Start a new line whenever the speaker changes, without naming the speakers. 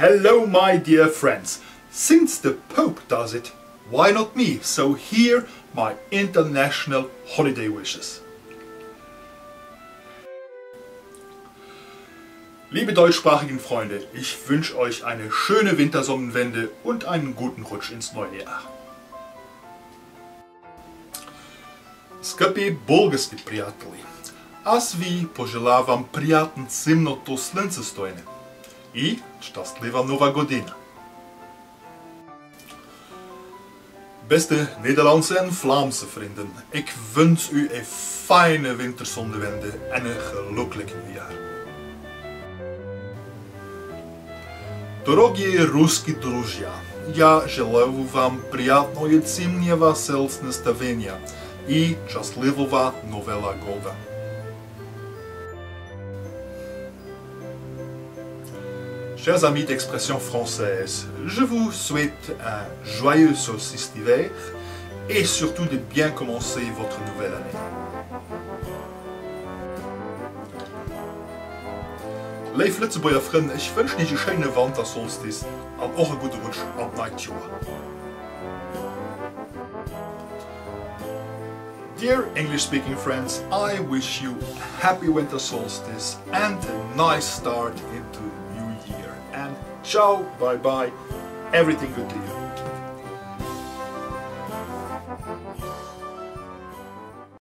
Hello my dear friends. Since the Pope does it, why not me? So here my international holiday wishes. Liebe deutschsprachigen Freunde, ich wünsche euch eine schöne Wintersonnenwende und einen guten Rutsch ins neue Jahr. Скъпи български приятели, аз ви пожелавам приятен зимното слънцестоене и щастлива нова година. Beste Nederlandse en Vlaamse vrienden, ik wens u een fijne winterzonnewende en een gelukkig nieuwjaar. Дорогие русски друзья, я желаю вам приятного зимнего настроения и счастливого Нового года. Chers amis d'expression française, je vous souhaite un joyeux solstice d'hiver et surtout de bien commencer votre nouvelle année. Leif Lützeboer Fren, ich wünsche nicht die schöne Wandersolstice und auch einen guten Rutsch am Nightjahr. Dear English speaking friends, I wish you a happy winter solstice and a nice start into year. And ciao, bye bye, everything good to you.